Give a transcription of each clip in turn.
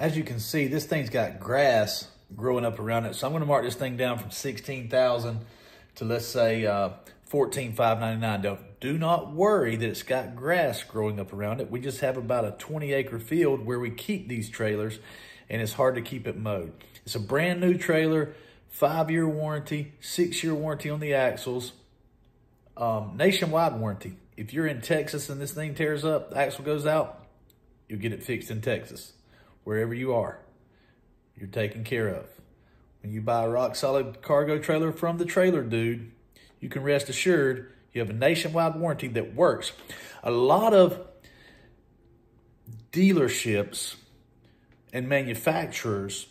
As you can see, this thing's got grass growing up around it. So I'm gonna mark this thing down from 16,000 to let's say uh, 14,599. Now, do not worry that it's got grass growing up around it. We just have about a 20 acre field where we keep these trailers and it's hard to keep it mowed. It's a brand new trailer, five year warranty, six year warranty on the axles, um, nationwide warranty. If you're in Texas and this thing tears up, the axle goes out, you'll get it fixed in Texas, wherever you are. You're taken care of. When you buy a rock solid cargo trailer from the trailer dude, you can rest assured you have a nationwide warranty that works. A lot of dealerships and manufacturers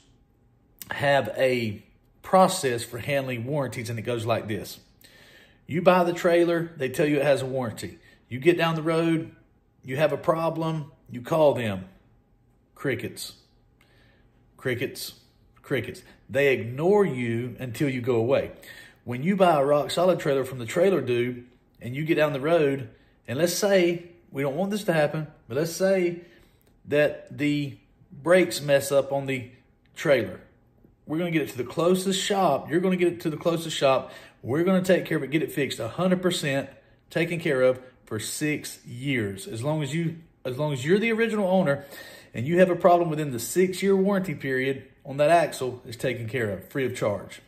have a process for handling warranties, and it goes like this. You buy the trailer, they tell you it has a warranty. You get down the road, you have a problem, you call them. Crickets. Crickets. Crickets. They ignore you until you go away. When you buy a rock solid trailer from the trailer dude and you get down the road, and let's say, we don't want this to happen, but let's say that the brakes mess up on the trailer. We're going to get it to the closest shop. You're going to get it to the closest shop. We're going to take care of it, get it fixed 100% taken care of for six years. As long as you, as long as you're the original owner and you have a problem within the six year warranty period on that axle is taken care of free of charge.